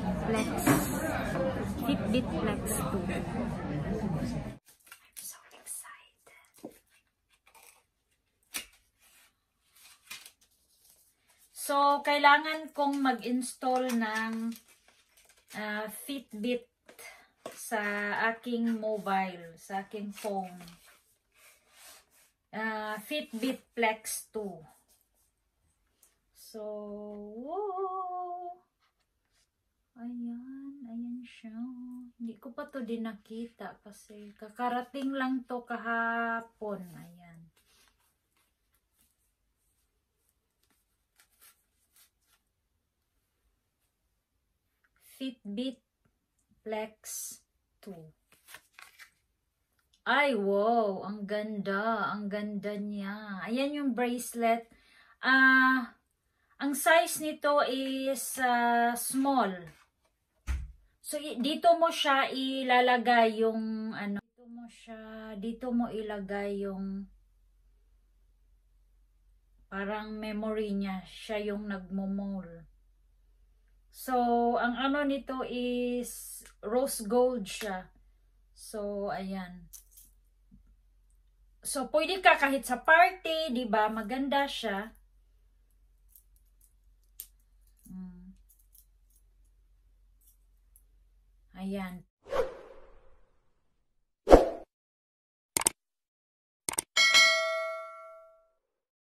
Fitbit Flex. Fitbit Flex 2. I'm so kailangan kong mag-install ng uh, Fitbit sa aking mobile, sa aking phone. Uh, Fitbit Flex 2. So, wow! Ayan, ayan siya. Hindi ko pa to din nakita kasi kakarating lang to kahapon. Ayan. Fitbit Flex 2. Ay, wow! Ang ganda. Ang ganda niya. Ayan yung bracelet. Ah, uh, ang size nito is uh, small. So, dito mo siya ilalagay yung, ano, dito mo siya, dito mo ilagay yung, parang memory niya. Siya yung nagmo-mole. So, ang ano nito is rose gold siya. So, ayan. So, pwede ka kahit sa party, di ba? Maganda siya. Ayan.